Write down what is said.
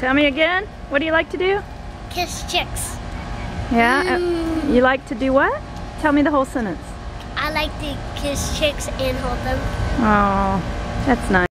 Tell me again. What do you like to do? Kiss chicks. Yeah. Uh, mm. You like to do what? Tell me the whole sentence. I like to kiss chicks and hold them. Oh, that's nice.